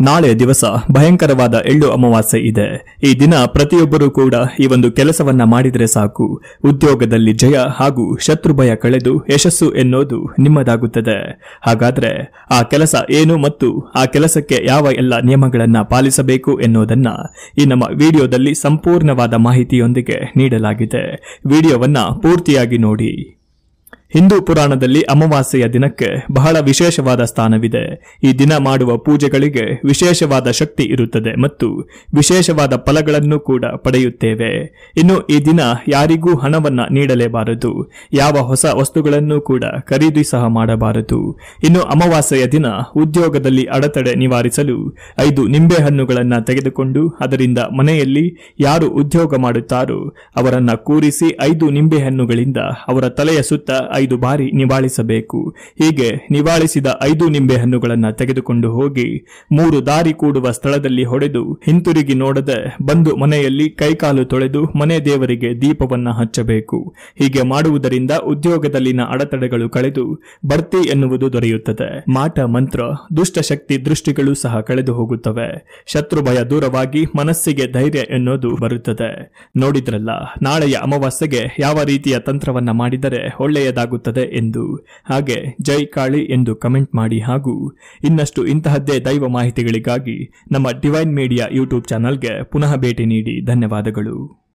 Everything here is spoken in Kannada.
ನಾಳೆ ದಿವಸ ಭಯಂಕರವಾದ ಎಳ್ಳು ಅಮಾವಾಸ್ಯೆ ಇದೆ. ಈ ದಿನ ಪ್ರತಿಯೊಬ್ಬರೂ ಕೂಡ ಈ ಒಂದು ಕೆಲಸವನ್ನ ಮಾಡಿದರೆ ಸಾಕು. ಉದ್ಯೋಗದಲ್ಲಿ ಜಯ ಹಾಗೂ ಶತ್ರು ಭಯ ಕಳೆದು ಯಶಸ್ಸು ಎನ್ನುವುದು ನಿಮ್ಮದಾಗುತ್ತದೆ. ಹಾಗಾದ್ರೆ ಆ ಕೆಲಸ ಏನು ಮತ್ತು ಆ ಕೆಲಸಕ್ಕೆ ಯಾವ ಎಲ್ಲ ನಿಯಮಗಳನ್ನ ಪಾಲಿಸಬೇಕು ಎನ್ನುವುದನ್ನ ಈ ನಮ್ಮ ವಿಡಿಯೋದಲ್ಲಿ ಸಂಪೂರ್ಣವಾದ ಮಾಹಿತಿಯೊಂದಿಗೆ ನೀಡಲಾಗಿದೆ. ವಿಡಿಯೋವನ್ನ ಪೂರ್ತಿಯಾಗಿ ನೋಡಿ. ಹಿಂದೂ ಪುರಾಣದಲ್ಲಿ ಅಮಾವಾಸ್ಯೆಯ ದಿನಕ್ಕೆ ಬಹಳ ವಿಶೇಷವಾದ ಸ್ಥಾನವಿದೆ. ಈ ದಿನ ಮಾಡುವ ಪೂಜೆಗಳಿಗೆ ವಿಶೇಷವಾದ ಶಕ್ತಿ ಇರುತ್ತದೆ ಮತ್ತು ವಿಶೇಷವಾದ ಫಲಗಳನ್ನು ಕೂಡ ಪಡೆಯುತ್ತೇವೆ. ಇನ್ನು ಈ ದಿನ ಯಾರಿಗೂ ಹಣವನ್ನ ನೀಡಲೇಬಾರದು. ಯಾವ ಹೊಸ ವಸ್ತುಗಳನ್ನು ಕೂಡ ಖರೀದಿ ಸಹ ಮಾಡಬಾರದು. ಇನ್ನು ಅಮಾವಾಸ್ಯೆಯ ದಿನ ಉದ್ಯೋಗದಲ್ಲಿ ಅಡೆತಡೆ ನಿವಾರಿಸಲು ಐದು ನಿಂಬೆಹಣ್ಣುಗಳನ್ನು ತೆಗೆದುಕೊಂಡು ಅದರಿಂದ ಮನೆಯಲ್ಲಿ ಯಾರು ಉದ್ಯೋಗ ಮಾಡುತ್ತಾರೋ ಅವರನ್ನ ಕೂರಿಸಿ ಐದು ನಿಂಬೆಹಣ್ಣುಗಳಿಂದ ಅವರ ತಲೆಯ ಸುತ್ತ ಐದು ಬಾರಿ ನಿವಾಳಿಸಬೇಕು. ಹೀಗೆ ನಿವಾಳಿಸಿದ ಐದು ನಿಂಬೆ ಹಣ್ಣುಗಳನ್ನು ತೆಗೆದುಕೊಂಡು ಹೋಗಿ ಮೂರು ದಾರಿ ಕೂಡುವ ಸ್ಥಳದಲ್ಲಿ ಹೊಡೆದು ಹಿಂತಿರುಗಿ ನೋಡದೆ ಬಂದು ಮನೆಯಲ್ಲಿ ಕೈಕಾಲು ತೊಳೆದು ಮನೆ ದೇವರಿಗೆ ದೀಪವನ್ನ ಹಚ್ಚಬೇಕು. ಹೀಗೆ ಮಾಡುವುದರಿಂದ ಉದ್ಯೋಗದಲ್ಲಿನ ಅಡೆತಡೆಗಳು ಕಳೆದು ಬಡ್ತಿ ಎನ್ನುವುದು ದೊರೆಯುತ್ತದೆ. ಮಾಟ, ಮಂತ್ರ, ದುಷ್ಟಶಕ್ತಿ ದೃಷ್ಟಿಗಳು ಸಹ ಕಳೆದು ಹೋಗುತ್ತವೆ. ಶತ್ರು ಭಯ ದೂರವಾಗಿ ಮನಸ್ಸಿಗೆ ಧೈರ್ಯ ಎನ್ನುವುದು ಬರುತ್ತದೆ. ನೋಡಿದ್ರಲ್ಲ, ನಾಳೆಯ ಅಮಾವಾಸ್ಯೆಗೆ ಯಾವ ರೀತಿಯ ತಂತ್ರವನ್ನ ಮಾಡಿದರೆ ಒಳ್ಳೆಯದಾಗುತ್ತದೆ. ಎಂದು. ಹಾಗೆ ಜೈ ಕಾಳಿ ಎಂದು ಕಮೆಂಟ್ ಮಾಡಿ ಹಾಗೂ ಇನ್ನಷ್ಟು ಇಂತಹದ್ದೇ ದೈವ ಮಾಹಿತಿಗಳಿಗಾಗಿ ನಮ್ಮ ಡಿವೈನ್ ಮೀಡಿಯಾ ಯೂಟ್ಯೂಬ್ ಚಾನಲ್ಗೆ ಪುನಃ ಭೇಟಿ ನೀಡಿ ಧನ್ಯವಾದಗಳು.